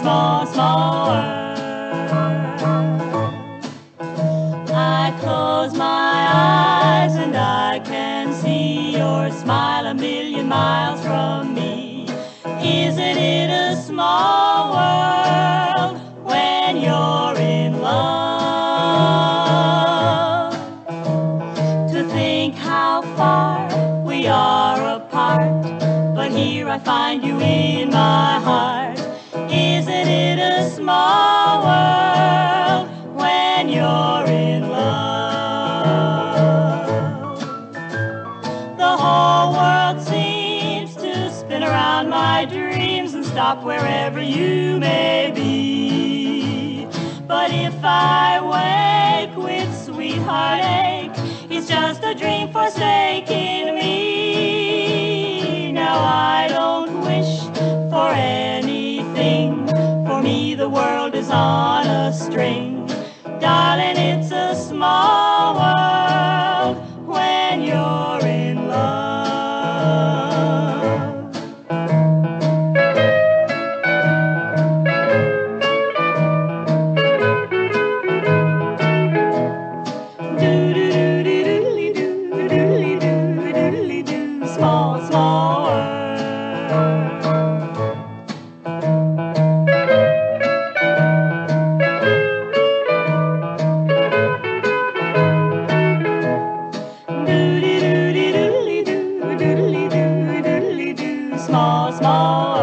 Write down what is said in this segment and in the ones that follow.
smile smile. I close my eyes and I can't see your smile a million miles from me. Isn't it a small we are apart, but here I find you in my heart. Isn't it a small world when you're in love? The whole world seems to spin around my dreams and stop wherever you may be. But if I wake string. Darling, it's a small world when you're in love. Do-do-do-do-do-do-do-do-do-do, Small, small small, small.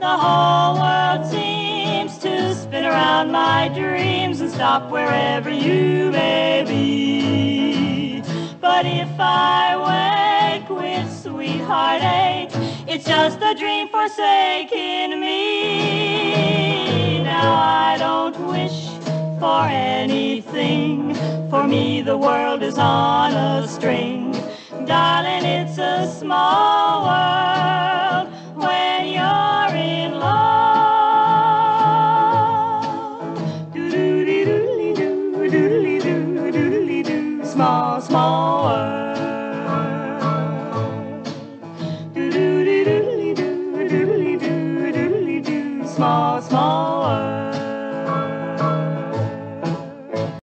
The whole world seems to spin around my dreams and stop wherever you may be. But if I wake with sweet heartache, it's just a dream forsaking me. Now I don't wish for anything. For me, the world is on a string. Darling, it's a small world when you're in love. Small, small world. Small, small.